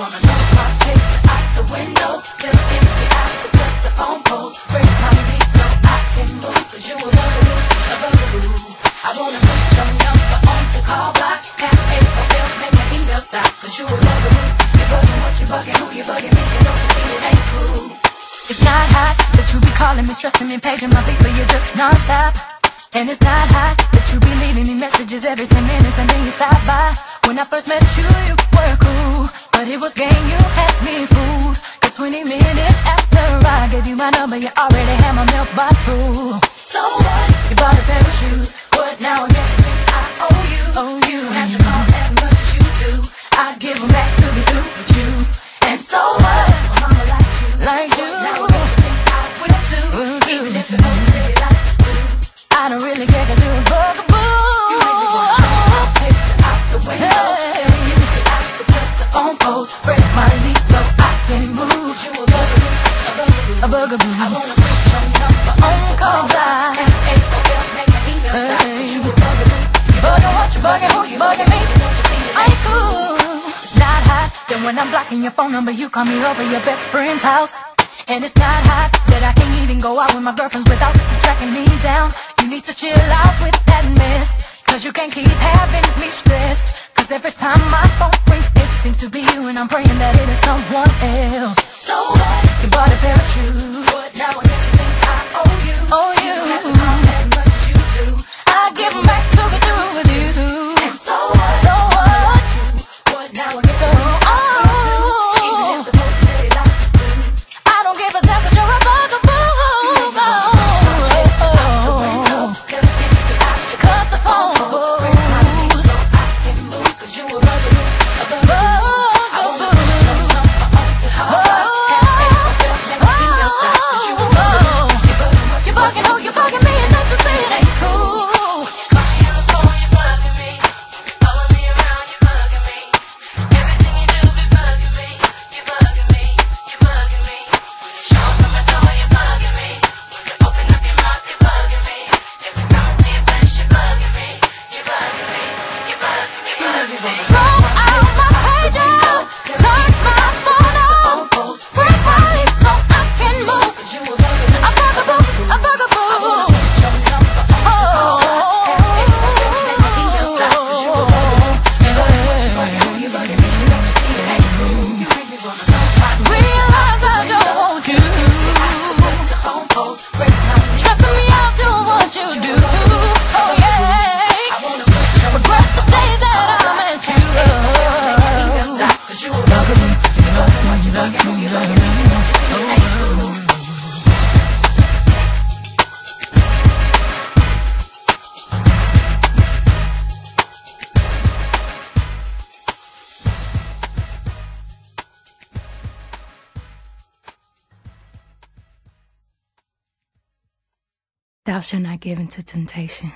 wanna know my picture out the window. Little empty out to cut the phone pole. Break my knees so I can move. Cause you a bugaboo, a bugaboo. I wanna put your number on the call block. Have AOL, make my email stop. Cause you a bugaboo. You bugging what you bugging, who you bugging me. And don't you see it ain't cool. It's not hot that you be calling me, stressing me, paging my beat, you're just non-stop. And it's not hot that you be leaving me messages every 10 minutes and then you stop by. When I first met you, you were cool, but it was game, you had me fooled. Cause 20 minutes after I gave you my number, you already had my mailbox full. So what? You bought a pair of shoes, what now? I guess you think I owe you. Owe you. Have to call as much as you do. I give them back to be through with you. And so what? I wanna put your number on call my stop. Cause you. Bugging what you bugging, who you bugging me? You Ain't cool. Not hot. Then when I'm blocking your phone number, you call me over your best friend's house. And it's not hot that I can't even go out with my girlfriends without you tracking me down. You need to chill out with that mess. Cause you can't keep having me stressed. Cause every time my phone rings, it seems to be you. And I'm praying that it is someone else. So what? You bought a pair of shoes. What now? I guess you think I owe you. Oh, you. You have to as much as you do. I give them back to be through with you. And so what? So what? What now? I guess you think Thou shalt not give into temptation.